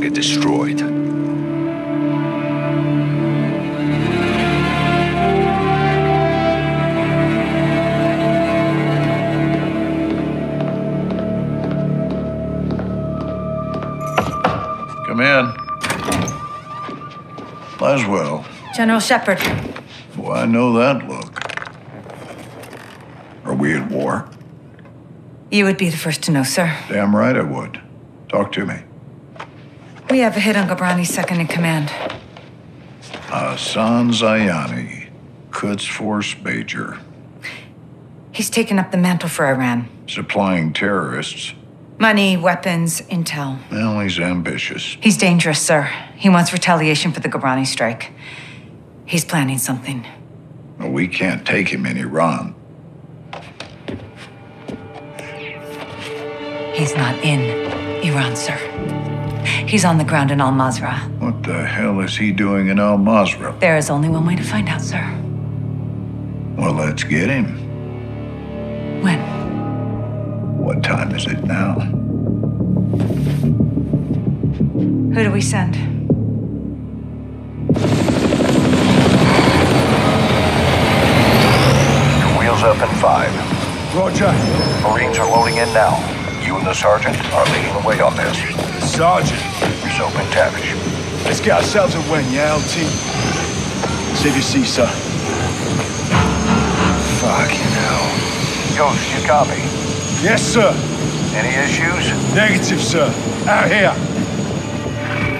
Target destroyed. Come in. Laswell. General Shepherd. Well, I know that look. Are we at war? You would be the first to know, sir. Damn right I would. Talk to me. We have a hit on Ghorbrani's second in command. Hassan Zyani, Quds Force Major, He's taken up the mantle for Iran. supplying terrorists. Money, weapons, intel. Well, he's ambitious. He's dangerous, sir. He wants retaliation for the Ghobrani strike. He's planning something. Well, we can't take him in Iran. He's not in Iran, sir. He's on the ground in Al Mazrah. What the hell is he doing in Al Mazrah? There is only one way to find out, sir. Well, let's get him. When? What time is it now? Who do we send? Wheels up in five. Roger. Marines are loading in now. You and the sergeant are leading the way on this. Sergeant. Soap MacTavish. Let's get ourselves a win, yeah, LT? team? Save your seat, sir. Fucking hell. Ghost, you copy? Yes, sir. Any issues? Negative, sir. Out here.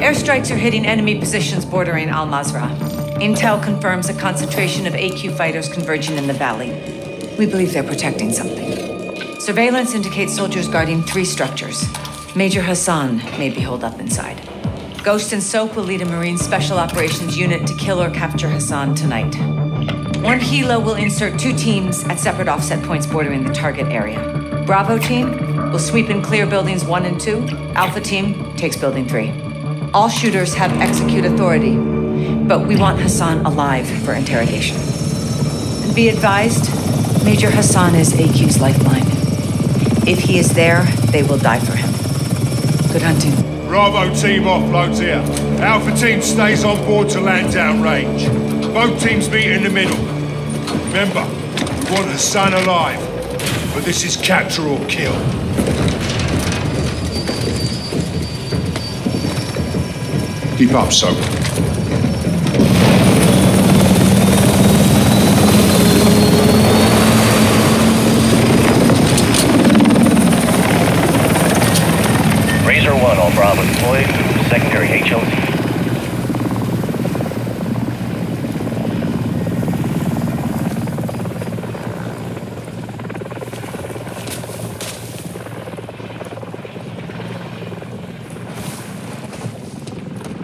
Airstrikes are hitting enemy positions bordering Al Mazrah. Intel confirms a concentration of AQ fighters converging in the valley. We believe they're protecting something. Surveillance indicates soldiers guarding three structures. Major Hassan may be holed up inside. Ghost and Soap will lead a Marine Special Operations unit to kill or capture Hassan tonight. One Hilo will insert two teams at separate offset points bordering the target area. Bravo team will sweep and clear buildings one and two. Alpha team takes building three. All shooters have execute authority, but we want Hassan alive for interrogation. And be advised, Major Hassan is AQ's lifeline. If he is there, they will die for him. Good hunting. Bravo team offloads here. Alpha team stays on board to land down range. Both teams meet in the middle. Remember, we want Hassan alive. But this is capture or kill. Keep up, Soap. Razor 1, all Bravo deployed. Secondary HLT.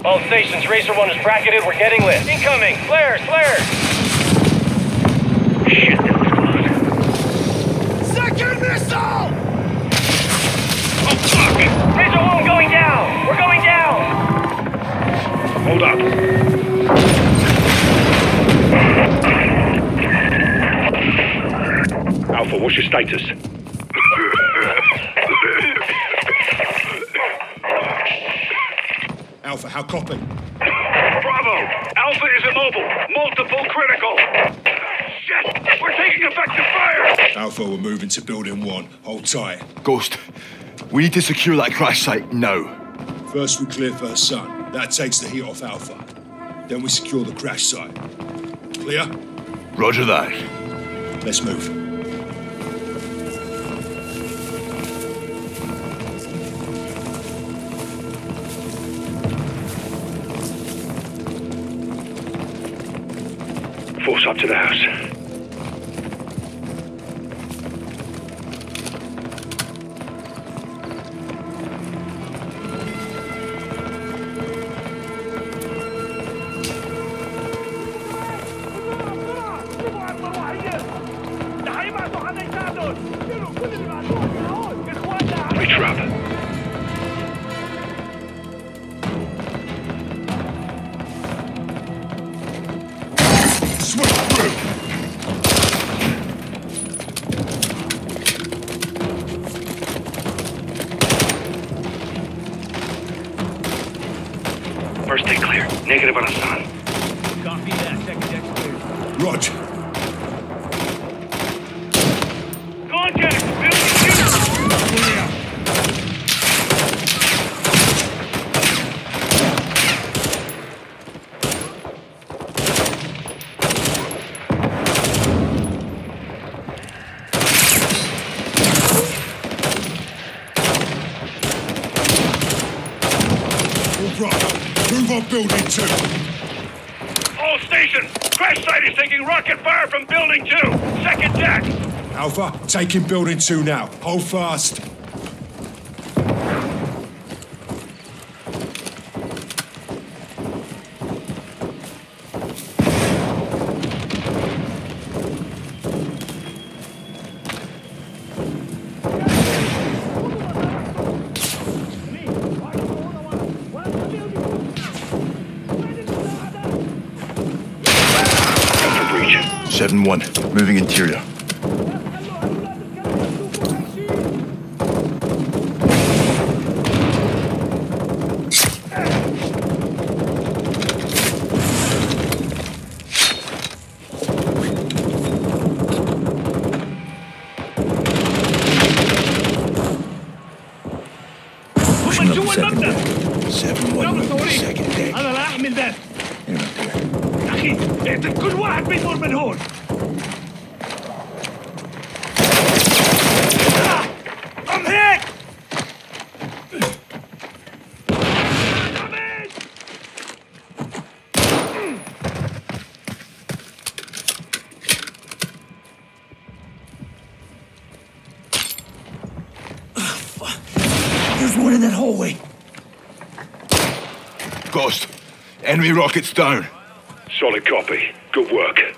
All stations, Razor 1 is bracketed. We're getting lit. Incoming! Flares! Flares! Shit, that was close. Second missile! Oh, fuck! Razor 1 going down! We're going down! Hold up. Alpha, what's your status? Alpha, how copy? Bravo! Alpha is immobile. Multiple critical. Shit! We're taking effective fire! Alpha, we're moving to building one. Hold tight. Ghost, we need to secure that crash site now. First, we clear for Hassan. That takes the heat off Alpha. Then we secure the crash site. Clear? Roger that. Let's move. Force up to the house. On building two. All station! Crash site is taking rocket fire from building two! Second deck! Alpha, taking building two now. Hold fast. Alpha breach. 7-1, moving interior. Pushing up the second deck. 7-1, moving second deck. انا لا احمل ده Hang on there. يا اخي اقتل كل واحد بيمر من enemy rockets down. Solid copy. Good work. The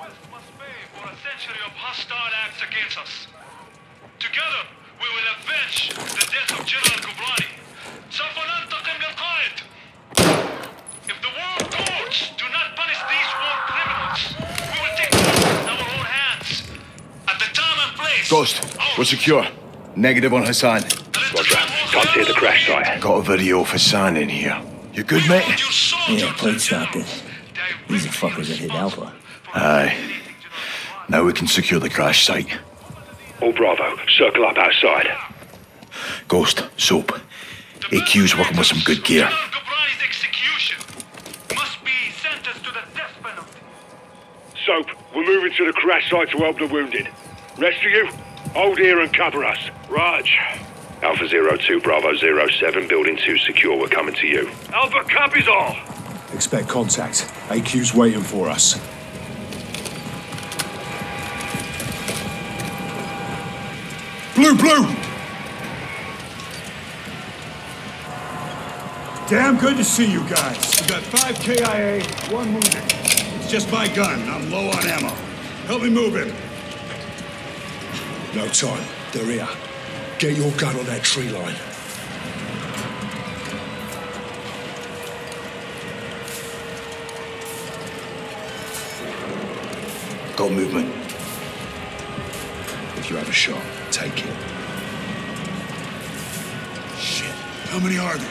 West must pay for a century of hostile acts against us. Together, we will avenge the death of General If the world courts do not punish these war criminals, we will take them in our own hands. At the time and place... Ghost, we're secure. Negative on Hassan. Roger. Can't see the crash site. Got a video of Hassan in here. You good, mate? Yeah, plate stopped it. These are fuckers that hit Alpha. Aye. Now we can secure the crash site. All Bravo, circle up outside. Ghost, Soap. AQ's working with some good gear. General Ghorbrani's execution must be sentenced to the death penalty. Soap, we're moving to the crash site to help the wounded. Rest of you, hold here and cover us. Raj. Alpha Zero Two Bravo Zero Seven, Building 2 secure. We're coming to you. Alpha copies all. Expect contact. AQ's waiting for us. Blue, blue! Damn good to see you guys. We got five KIA, one wounded. It's just my gun. I'm low on ammo. Help me move him. No time. They're here. Get your gun on that tree line. Got movement. If you have a shot, take it. Shit. How many are there?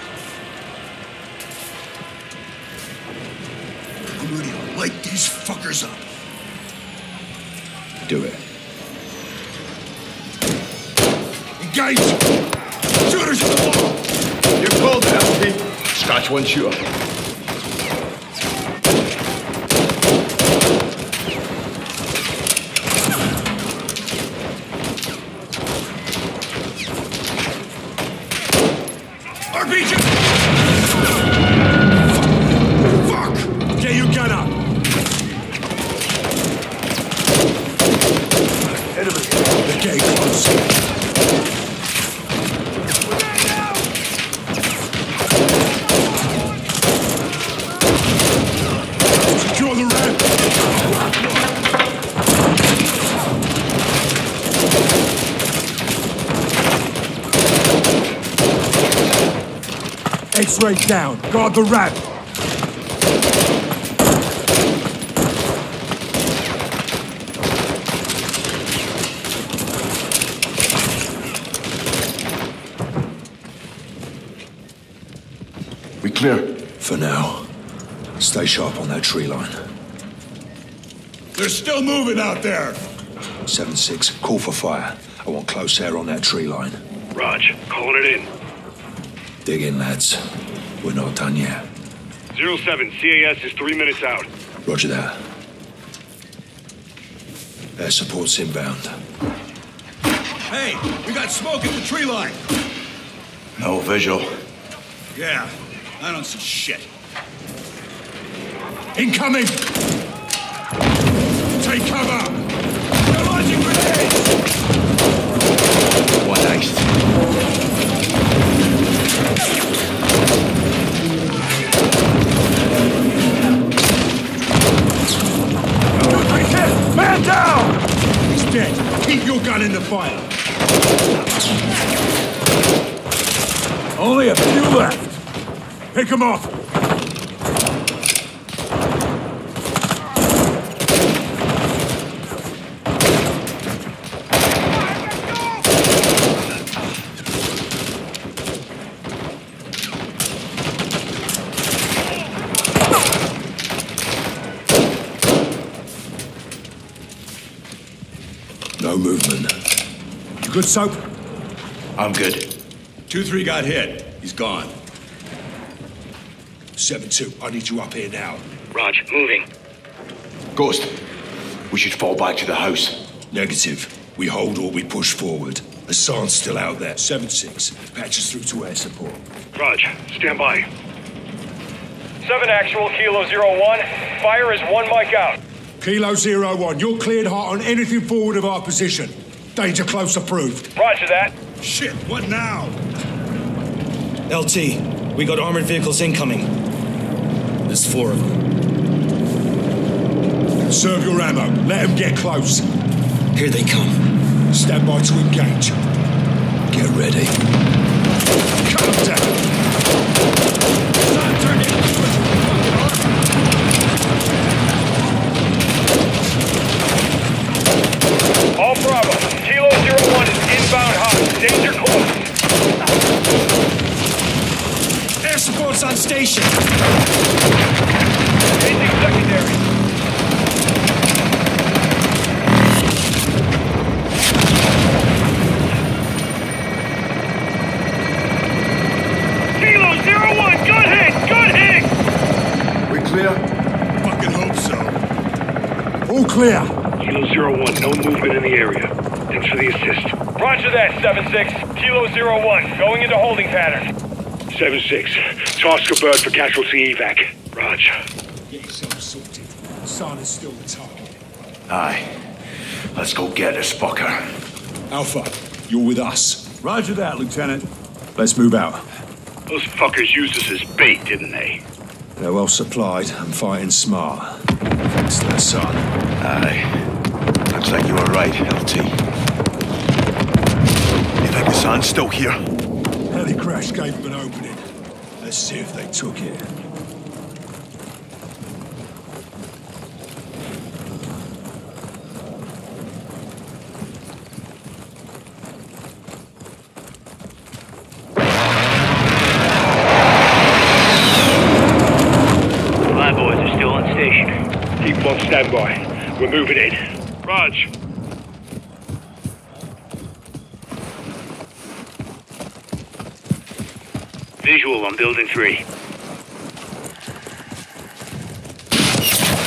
I'm ready to light these fuckers up. Do it. Shooters to the wall! You're called LP. Scratch one shooter. RPG! Fuck! Get your gun up. They're getting close. Secure the ramp. X-ray down. Guard the ramp. We clear? For now. Stay sharp on that tree line. They're still moving out there! 7-6, call for fire. I want close air on that tree line. Raj, calling it in. Dig in, lads. We're not done yet. 07, CAS is three minutes out. Roger that. Air support's inbound. Hey, we got smoke at the tree line! No visual. Yeah, I don't see shit. Incoming! Take cover! They're launching grenades! One iced. Man down! He's dead. Keep your gun in the fire. Only a few left. Pick 'em off. No movement. You good, Soap? I'm good. 2-3 got hit. He's gone. 7-2, I need you up here now. Raj, moving. Ghost, we should fall back to the house. Negative. We hold or we push forward. Hassan's still out there. 7-6. Patch us through to air support. Raj, stand by. 7 actual, Kilo Zero 01. Fire is one mic out. Kilo Zero One, you're cleared hot on anything forward of our position. Danger close approved. Roger that. Shit, what now? LT, we got armored vehicles incoming. There's four of them. Serve your ammo. Let them get close. Here they come. Stand by to engage. Get ready. Cut 'em down. All Bravo. Kilo Zero 01 is inbound hot. Danger close. Air support's on station. Changing secondary. Kilo Zero 01, good hit, good hit! We clear? Fucking hope so. All clear. Kilo Zero 01, no movement in the area. Thanks for the assist. Roger that, 7-6. Kilo Zero 01, going into holding pattern. 7-6, task a bird for casualty evac. Raj, Get yourself sorted. Sun is still the target. Aye. Let's go get this fucker. Alpha, you're with us. Roger that, Lieutenant. Let's move out. those fuckers used us as bait, didn't they? They're well supplied and fighting smart. Thanks to their son. Aye. Looks like you were right, LT. You think the sun's still here? Heli crash gave them an opening. Let's see if they took it. My boys are still on station. Keep them on standby. We're moving in. Raj, Visual on building three.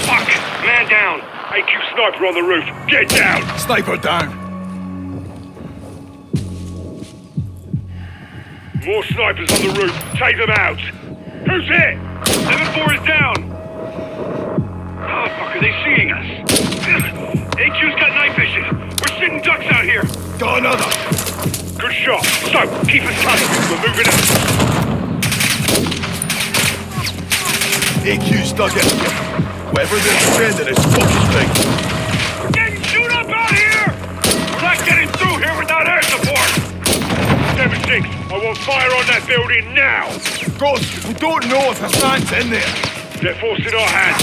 fuck! Man down! AQ sniper on the roof. Get down! Sniper down. More snipers on the roof. Take them out. Who's hit? 7-4 is down. How the fuck are they seeing us? AQ's got night vision. We're sitting ducks out here. Got another. Good shot. So, keep us coming. We're moving out. AQ's dug it. Whatever they're is fucking big. I want fire on that building now! Ghost, we don't know if Hassan's in there. They're forcing our hand.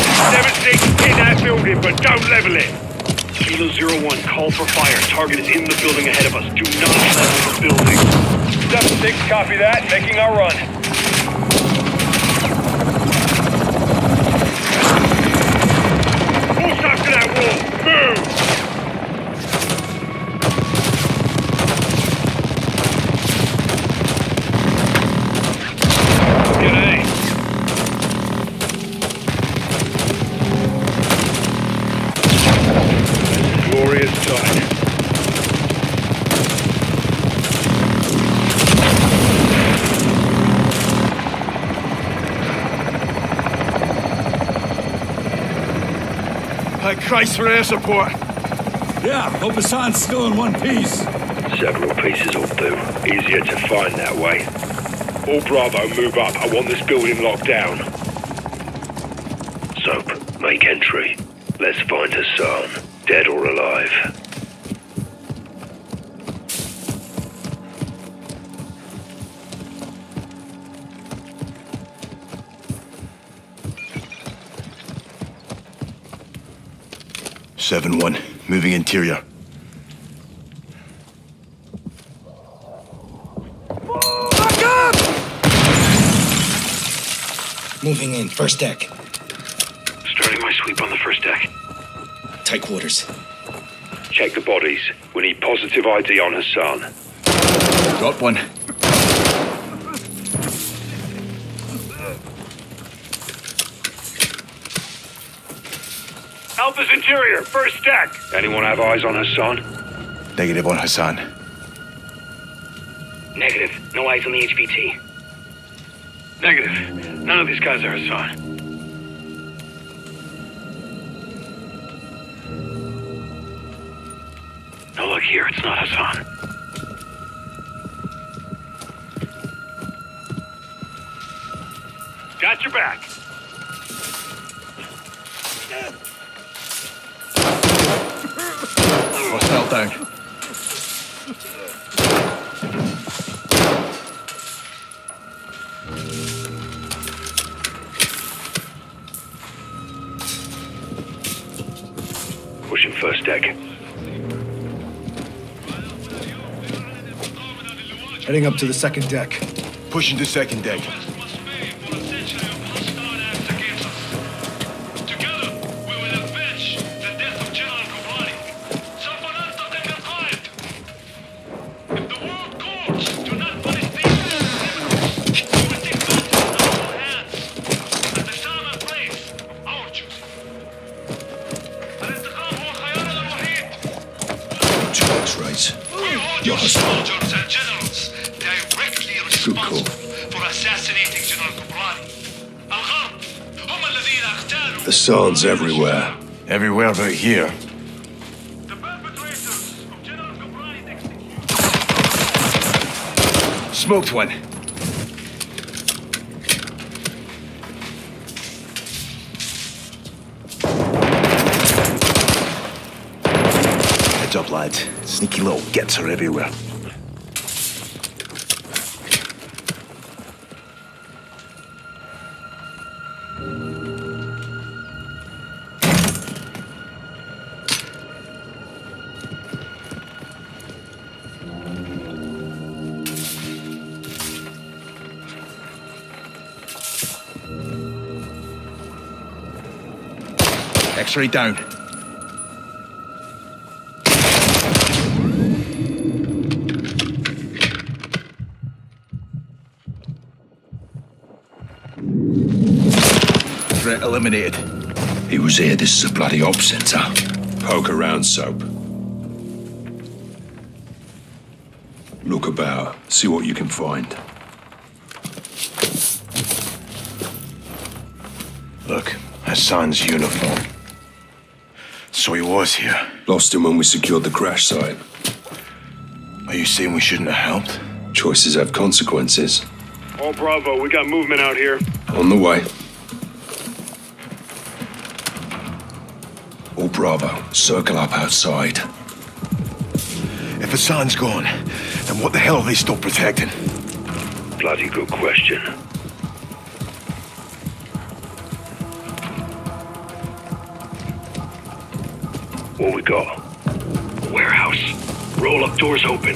7-6, in that building, but don't level it! Kilo Zero One, call for fire. Target is in the building ahead of us. Do not level the building. 7-6, copy that. Making our run. Thank Christ for air support. Yeah, hope Hassan's still in one piece. Several pieces will do. Easier to find that way. All Bravo, move up. I want this building locked down. Soap, make entry. Let's find Hassan, dead or alive. Seven one, moving interior. Moving in, first deck. Starting my sweep on the first deck. Tight quarters. Check the bodies. We need positive ID on Hassan. Got one. Alpha's interior, first deck. Anyone have eyes on Hassan? Negative on Hassan. Negative. No eyes on the HVT. Negative. None of these guys are Hassan. No, look here. It's not Hassan. Got your back. Hostile down. Pushing first deck. Heading up to the second deck. Pushing to second deck. Your soldiers and generals directly responsible for assassinating General Ghorbrani. The sun's everywhere. Everywhere but here. The perpetrators everywhere, everywhere Ghorbrani's here. Smoked one. Lads. Sneaky little gets are everywhere. X-ray down. Threat eliminated. He was here. This is a bloody op center. Poke around, Soap. Look about. See what you can find. Look, Hassan's uniform. So he was here. Lost him when we secured the crash site. Are you saying we shouldn't have helped? Choices have consequences. All Bravo, we got movement out here. On the way. Bravo, circle up outside. If Hassan's gone, then what the hell are they still protecting? Bloody good question. What we got? Warehouse. Roll up doors open.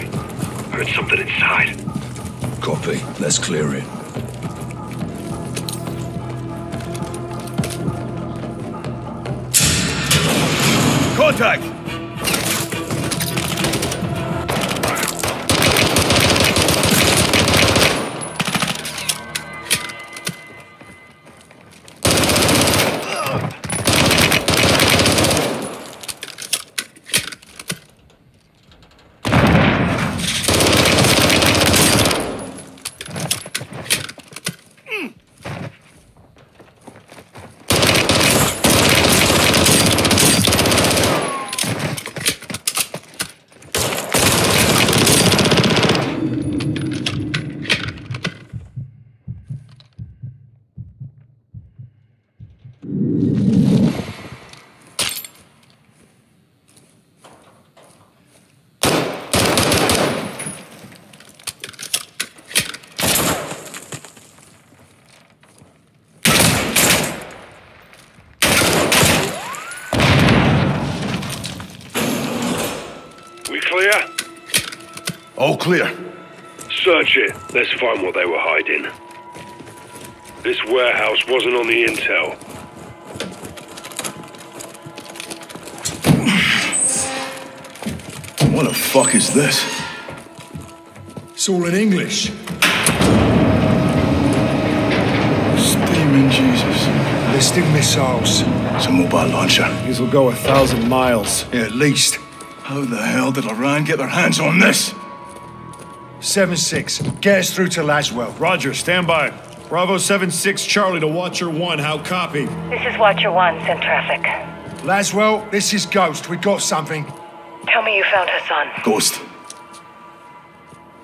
Heard something inside. Copy. Let's clear it. Contact! Clear. Search it. Let's find what they were hiding. This warehouse wasn't on the intel. What the fuck is this? It's all in English. Steaming Jesus. Ballistic missiles. It's a mobile launcher. These will go a thousand miles. Yeah, at least. How the hell did Iran get their hands on this? 7-6. gas through to Laswell. Roger, stand by. Bravo 7-6 Charlie to Watcher 1. How copy? This is Watcher 1, send traffic. Laswell, this is Ghost. We got something. Tell me you found Hassan. Ghost.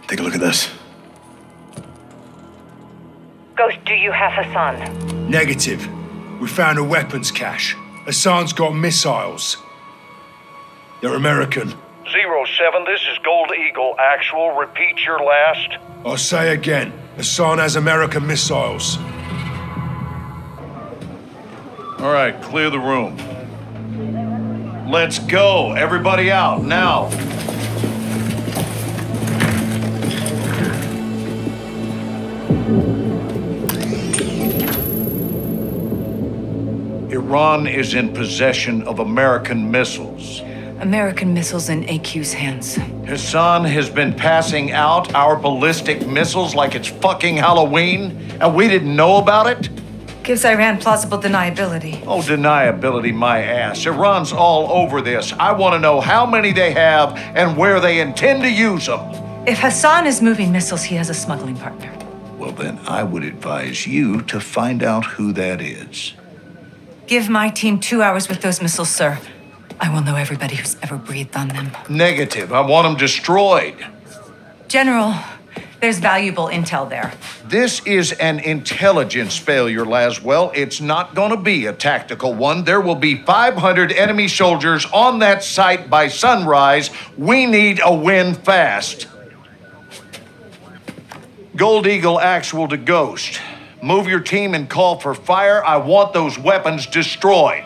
Take a look at this. Ghost, do you have Hassan? Negative. We found a weapons cache. Hassan's got missiles. They're American. Zero 07, this is Gold Eagle. Actual, repeat your last. I'll say again. Hassan has American missiles. All right, clear the room. Let's go. Everybody out, now. Iran is in possession of American missiles. American missiles in AQ's hands. Hassan has been passing out our ballistic missiles like it's fucking Halloween, and we didn't know about it? Gives Iran plausible deniability. Oh, deniability, my ass. Iran's all over this. I want to know how many they have and where they intend to use them. If Hassan is moving missiles, he has a smuggling partner. Well, then I would advise you to find out who that is. Give my team two hours with those missiles, sir. I will know everybody who's ever breathed on them. Negative. I want them destroyed. General, there's valuable intel there. This is an intelligence failure, Laswell. It's not going to be a tactical one. There will be 500 enemy soldiers on that site by sunrise. We need a win fast. Gold Eagle actual to Ghost. Move your team and call for fire. I want those weapons destroyed.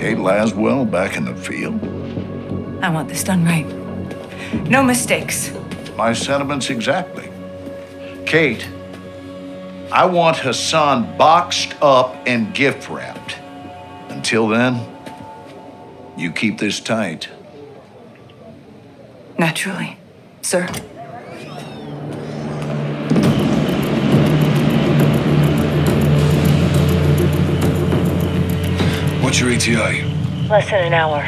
Kate Laswell back in the field. I want this done right. No mistakes. My sentiments exactly. Kate, I want Hassan boxed up and gift wrapped. Until then, you keep this tight. Naturally, sir. What's your ETA? Less than an hour.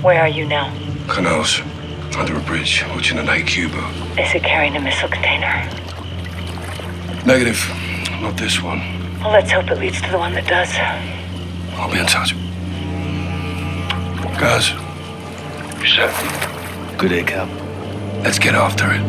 Where are you now? Canals. Under a bridge, watching an AQ boat. Is it carrying a missile container? Negative. Not this one. Well, let's hope it leads to the one that does. I'll be in touch. Guys. You set? Good day, Cap. Let's get after it.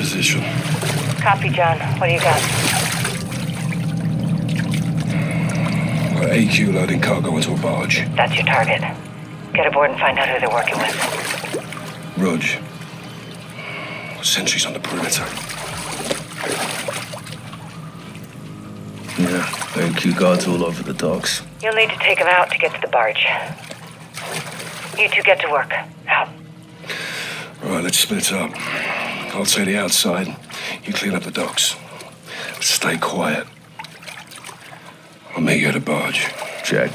Position. Copy, John. What do you got? We're AQ loading cargo into a barge. That's your target. Get aboard and find out who they're working with. Rudge. Sentries on the perimeter. Yeah, AQ guards all over the docks. You'll need to take them out to get to the barge. You two get to work. Out. All right, let's split up. I'll take the outside. You clean up the docks. Stay quiet. I'll meet you at the barge. Check.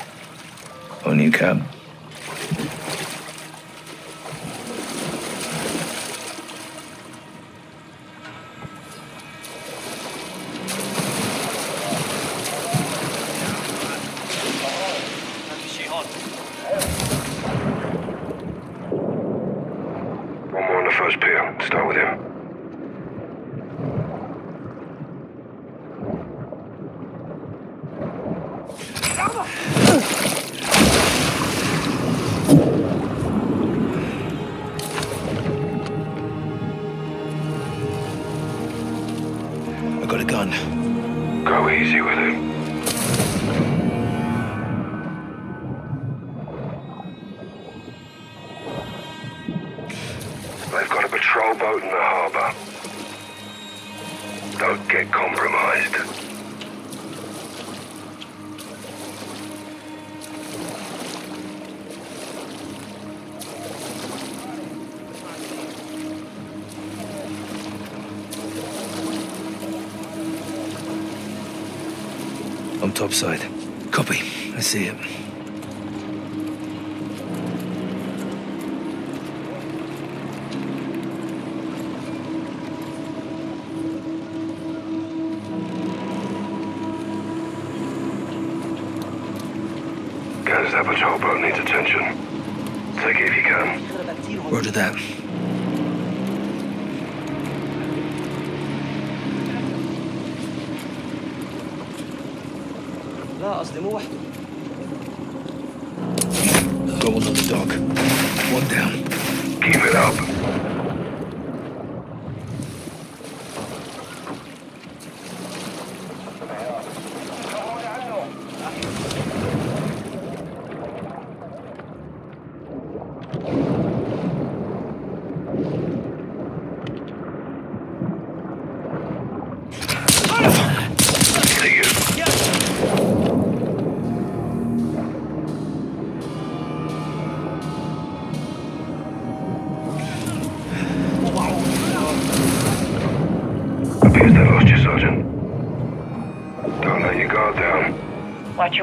On you, Cap. They've got a patrol boat in the harbour. Don't get compromised. On topside. Copy. I see it. Gaz, that patrol boat needs attention. Take it if you can. Roger that. لا قصدي مو وحده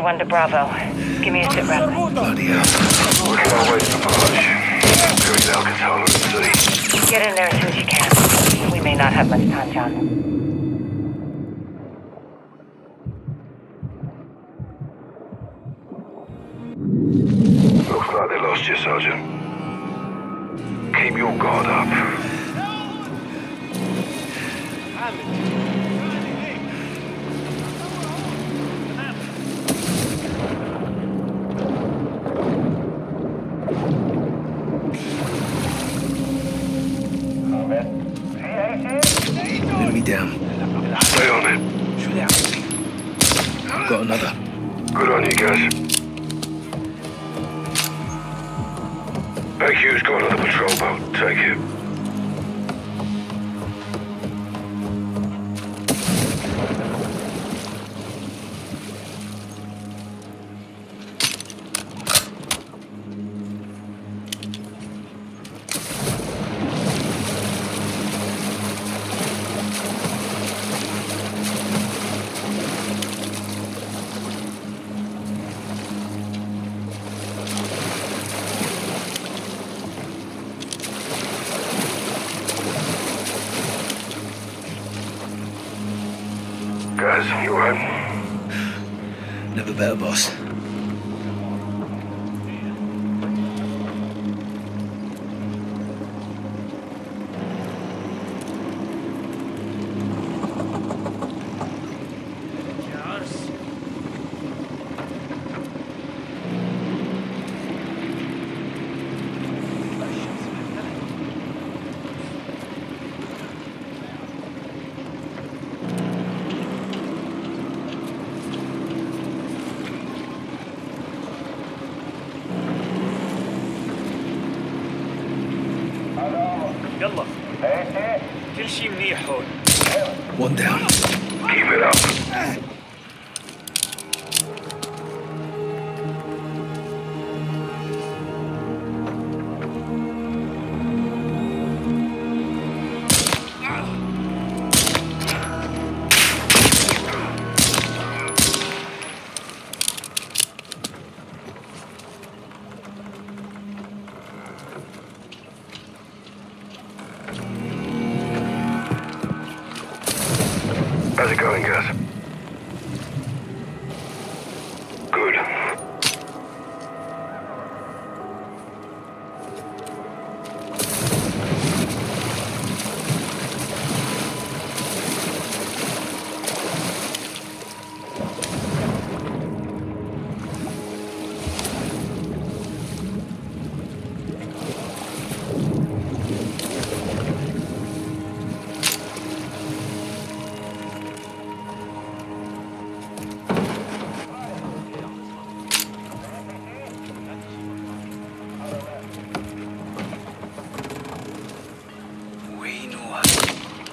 1 to Bravo. Give me a sit rep. Bloody hell. Working our way to the City. Get in there as soon as you can. We may not have much time, John. Enemy down. Stay on it. Got another. Good on you, guys. AQ's got another patrol boat. Take it.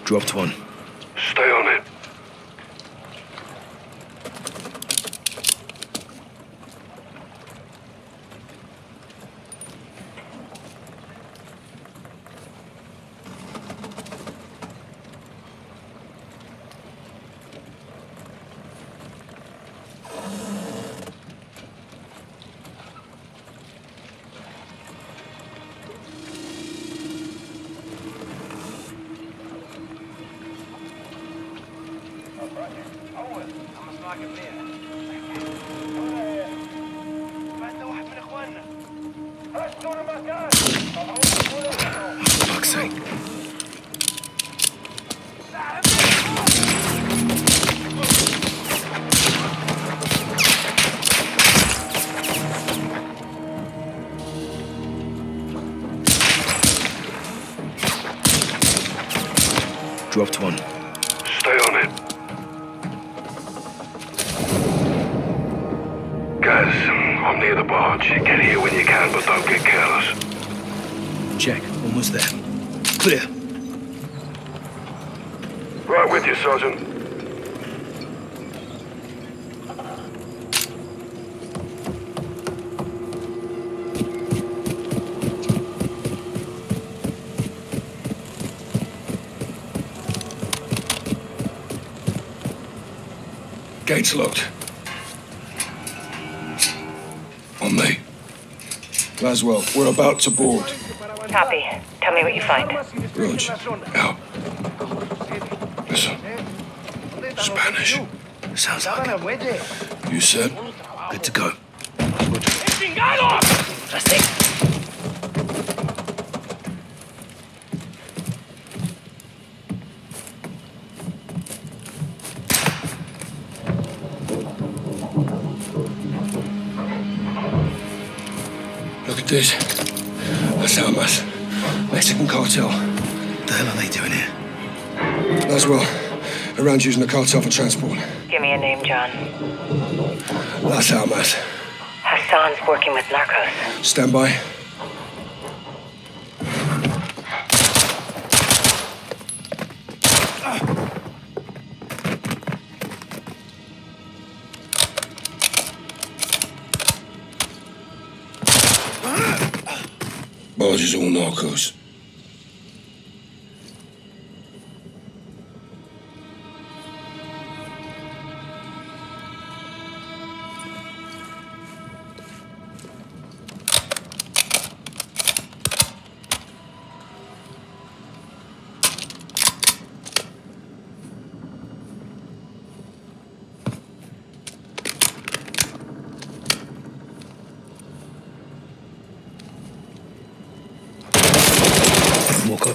Dropped one. Fuck's sake. Gates locked. On me. Laswell, we're about to board. Copy. Tell me what you find. Rog, out. Listen. Spanish. Sounds like it. You said? Good to go. Look at this. That's Almas. Mexican cartel. The hell are they doing here? Laswell, around using the cartel for transport. Give me a name, John. Las Almas. Hassan's working with narcos. Stand by.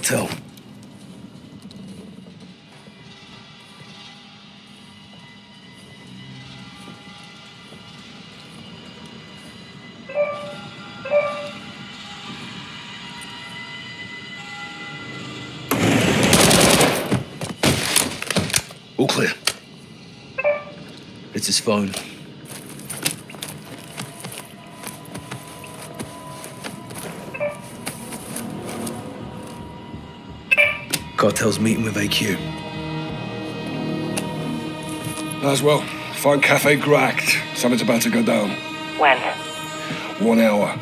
Cartel. All clear. It's his phone. Cartel's meeting with AQ. As well. find Cafe Gracht. Something's about to go down. When? One hour.